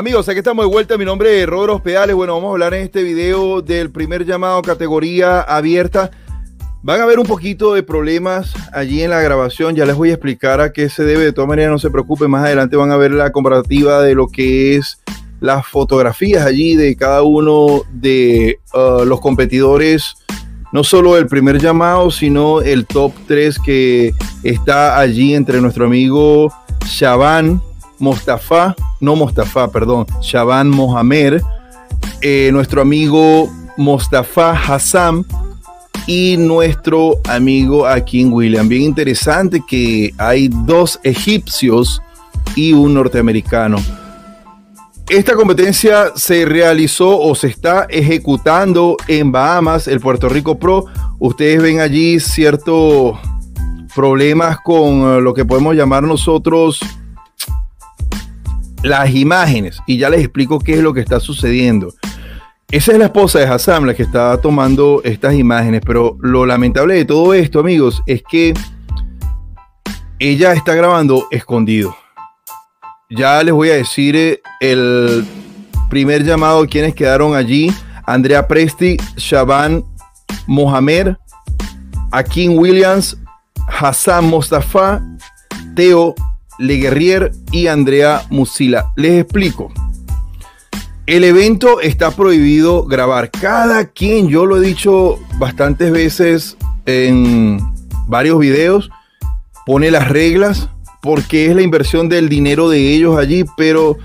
Amigos, aquí estamos de vuelta. Mi nombre es Rodros Pedales. Bueno, vamos a hablar en este video del primer llamado categoría abierta. Van a ver un poquito de problemas allí en la grabación. Ya les voy a explicar a qué se debe. De todas maneras, no se preocupen. Más adelante van a ver la comparativa de lo que es las fotografías allí de cada uno de uh, los competidores. No solo el primer llamado, sino el top 3 que está allí entre nuestro amigo Shaban Mostafa, no Mostafa, perdón, Shaban Mohamed, eh, nuestro amigo Mostafa Hassan y nuestro amigo Akin William. Bien interesante que hay dos egipcios y un norteamericano. Esta competencia se realizó o se está ejecutando en Bahamas, el Puerto Rico Pro. Ustedes ven allí ciertos problemas con eh, lo que podemos llamar nosotros las imágenes y ya les explico qué es lo que está sucediendo. Esa es la esposa de Hassan la que está tomando estas imágenes, pero lo lamentable de todo esto, amigos, es que ella está grabando escondido. Ya les voy a decir eh, el primer llamado, quienes quedaron allí. Andrea Presti, Shaban Mohamed, Akin Williams, Hassan Mostafa, Teo Leguerrier y Andrea Musila. Les explico. El evento está prohibido grabar. Cada quien, yo lo he dicho bastantes veces en varios videos, pone las reglas porque es la inversión del dinero de ellos allí, pero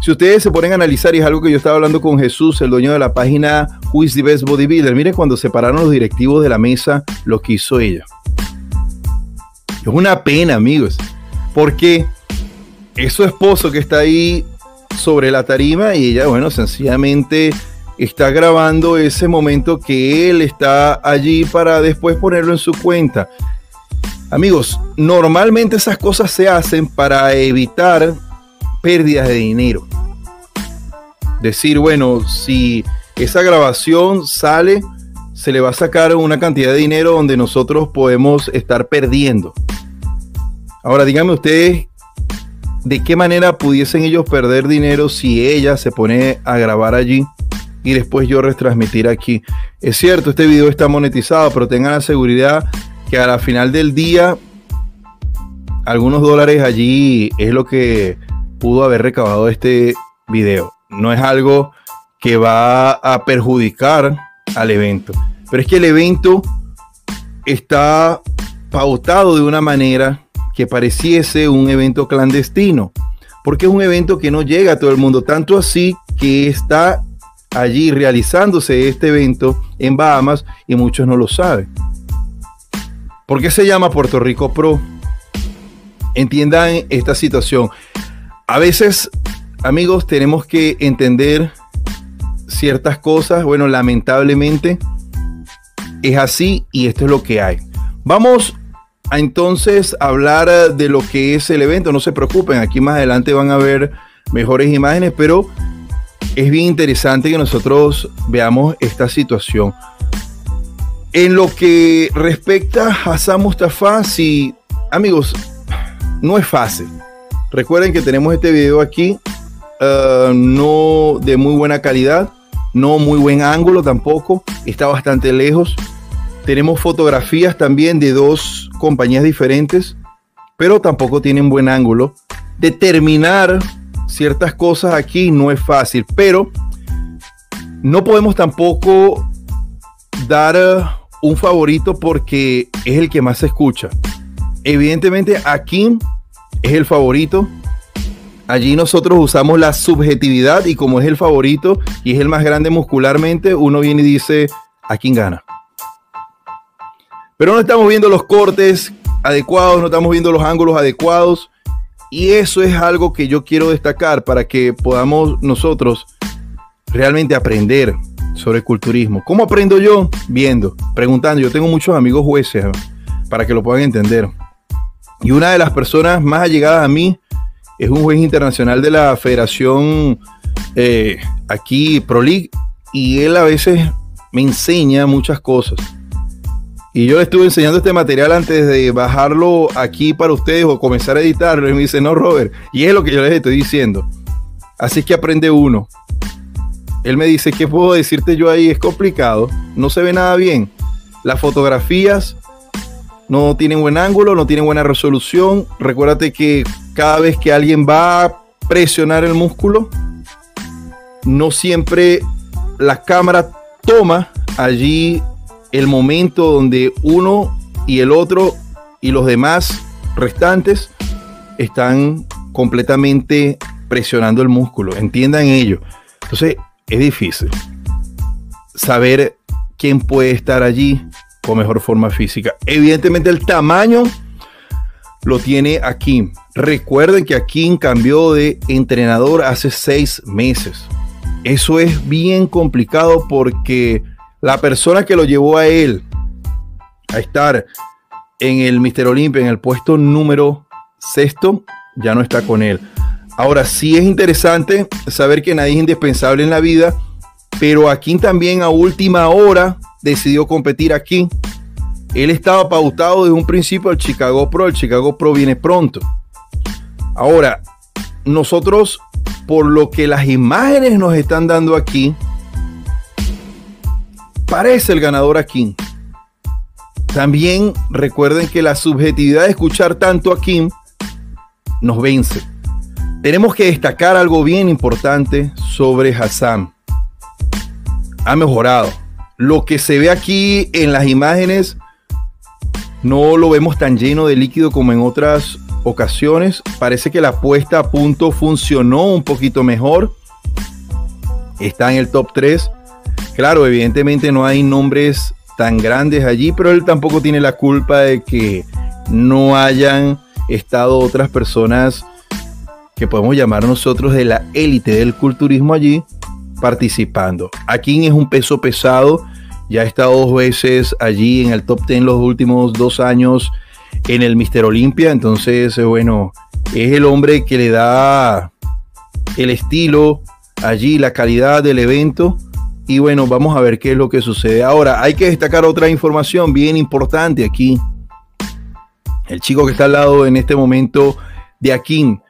si ustedes se ponen a analizar, y es algo que yo estaba hablando con Jesús, el dueño de la página Who is the Best Bodybuilder, miren cuando separaron los directivos de la mesa, lo que hizo ella. Es una pena, amigos. Porque es su esposo que está ahí sobre la tarima y ella, bueno, sencillamente está grabando ese momento que él está allí para después ponerlo en su cuenta. Amigos, normalmente esas cosas se hacen para evitar pérdidas de dinero. Decir, bueno, si esa grabación sale, se le va a sacar una cantidad de dinero donde nosotros podemos estar perdiendo. Ahora díganme ustedes de qué manera pudiesen ellos perder dinero si ella se pone a grabar allí y después yo retransmitir aquí. Es cierto, este video está monetizado, pero tengan la seguridad que a la final del día algunos dólares allí es lo que pudo haber recabado este video. No es algo que va a perjudicar al evento. Pero es que el evento está pautado de una manera que pareciese un evento clandestino, porque es un evento que no llega a todo el mundo, tanto así que está allí realizándose este evento en Bahamas y muchos no lo saben. ¿Por qué se llama Puerto Rico Pro? Entiendan esta situación. A veces, amigos, tenemos que entender ciertas cosas. Bueno, lamentablemente es así y esto es lo que hay. Vamos a entonces hablar eh, de lo que es el evento. No se preocupen, aquí más adelante van a ver mejores imágenes, pero es bien interesante que nosotros veamos esta situación. En lo que respecta a Hassan Mustafa, sí, amigos, no es fácil. Recuerden que tenemos este video aquí, uh, no de muy buena calidad, no muy buen ángulo tampoco, está bastante lejos. Tenemos fotografías también de dos compañías diferentes, pero tampoco tienen buen ángulo. Determinar ciertas cosas aquí no es fácil, pero no podemos tampoco dar eh, un favorito porque es el que más se escucha. Evidentemente aquí es el favorito. Allí nosotros usamos la subjetividad y como es el favorito y es el más grande muscularmente, uno viene y dice, ¿a quién gana? Pero no estamos viendo los cortes adecuados, no estamos viendo los ángulos adecuados. Y eso es algo que yo quiero destacar para que podamos nosotros realmente aprender sobre culturismo. ¿Cómo aprendo yo? Viendo, preguntando. Yo tengo muchos amigos jueces para que lo puedan entender. Y una de las personas más allegadas a mí es un juez internacional de la Federación eh, aquí, Pro League, y él a veces me enseña muchas cosas. Y yo le estuve enseñando este material antes de bajarlo aquí para ustedes o comenzar a editarlo. Y me dice, no, Robert. Y es lo que yo les estoy diciendo. Así que aprende uno. Él me dice, ¿qué puedo decirte yo ahí? Es complicado, no se ve nada bien. Las fotografías no tienen buen ángulo, no tienen buena resolución. Recuérdate que cada vez que alguien va a presionar el músculo, no siempre la cámara toma allí el momento donde uno y el otro y los demás restantes están completamente presionando el músculo. Entiendan ello. Entonces es difícil saber quién puede estar allí con mejor forma física. Evidentemente el tamaño lo tiene Akim. Recuerden que Akim cambió de entrenador hace seis meses. Eso es bien complicado porque la persona que lo llevó a él a estar en el Mister Olympia, en el puesto número sexto, ya no está con él. Ahora sí es interesante saber que nadie es indispensable en la vida, pero aquí también a última hora decidió competir aquí. Él estaba pautado desde un principio al Chicago Pro, el Chicago Pro viene pronto. Ahora, nosotros, por lo que las imágenes nos están dando aquí, parece el ganador aquí. También recuerden que la subjetividad de escuchar tanto a Kim nos vence. Tenemos que destacar algo bien importante sobre Hassan. Ha mejorado. Lo que se ve aquí en las imágenes no lo vemos tan lleno de líquido como en otras ocasiones. Parece que la puesta a punto funcionó un poquito mejor. Está en el top 3. Claro, evidentemente no hay nombres tan grandes allí, pero él tampoco tiene la culpa de que no hayan estado otras personas que podemos llamar nosotros de la élite del culturismo allí participando. Aquí es un peso pesado, ya ha estado dos veces allí en el top 10 los últimos dos años en el Mister Olimpia, entonces eh, bueno, es el hombre que le da el estilo allí, la calidad del evento. Y bueno, vamos a ver qué es lo que sucede. Ahora, hay que destacar otra información bien importante aquí. El chico que está al lado en este momento de Akin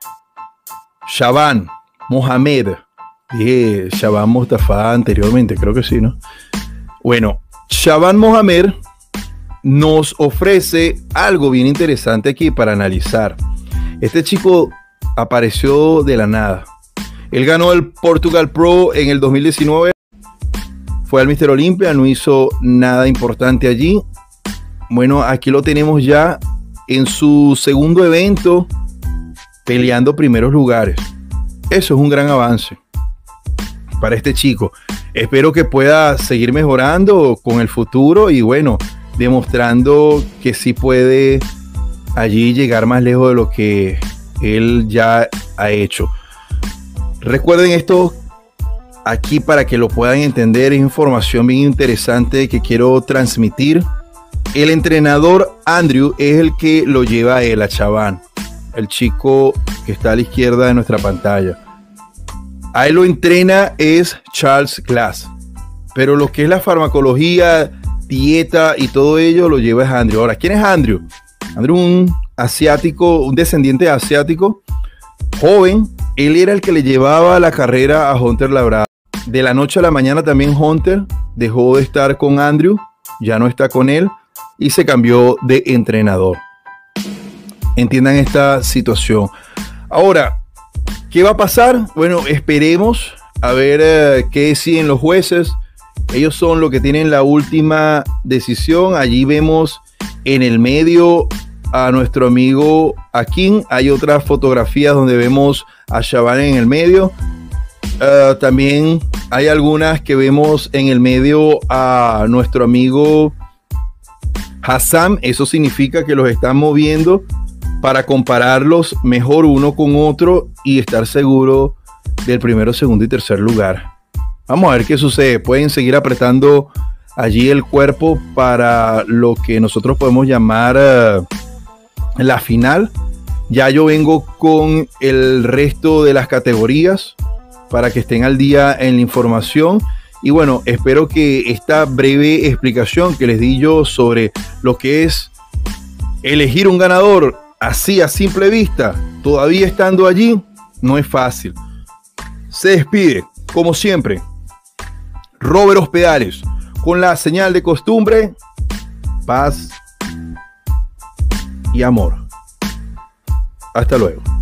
Shaban Mohamed. Dije Shaban Mustafa anteriormente, creo que sí, ¿no? Bueno, Shaban Mohamed nos ofrece algo bien interesante aquí para analizar. Este chico apareció de la nada. Él ganó el Portugal Pro en el 2019. Fue al Mister Olympia, no hizo nada importante allí. Bueno, aquí lo tenemos ya en su segundo evento peleando primeros lugares. Eso es un gran avance para este chico. Espero que pueda seguir mejorando con el futuro y bueno, demostrando que sí puede allí llegar más lejos de lo que él ya ha hecho. Recuerden esto aquí para que lo puedan entender, es información bien interesante que quiero transmitir. El entrenador Andrew es el que lo lleva a él, a Chaván el chico que está a la izquierda de nuestra pantalla. A él lo entrena es Charles Glass, pero lo que es la farmacología, dieta y todo ello lo lleva es Andrew. Ahora, ¿quién es Andrew? Andrew un asiático, un descendiente asiático, joven. Él era el que le llevaba la carrera a Hunter Labrada. De la noche a la mañana también Hunter dejó de estar con Andrew, ya no está con él y se cambió de entrenador entiendan esta situación. Ahora, ¿qué va a pasar? Bueno, esperemos a ver eh, qué deciden los jueces. Ellos son los que tienen la última decisión. Allí vemos en el medio a nuestro amigo Akin. Hay otras fotografías donde vemos a Shaban en el medio. Eh, también hay algunas que vemos en el medio a nuestro amigo Hassan. Eso significa que los están moviendo para compararlos mejor uno con otro y estar seguro del primero, segundo y tercer lugar. Vamos a ver qué sucede. Pueden seguir apretando allí el cuerpo para lo que nosotros podemos llamar eh, la final. Ya yo vengo con el resto de las categorías para que estén al día en la información. Y bueno, espero que esta breve explicación que les di yo sobre lo que es elegir un ganador así a simple vista, todavía estando allí, no es fácil. Se despide, como siempre, Robert Hospedales, con la señal de costumbre, paz y amor. Hasta luego.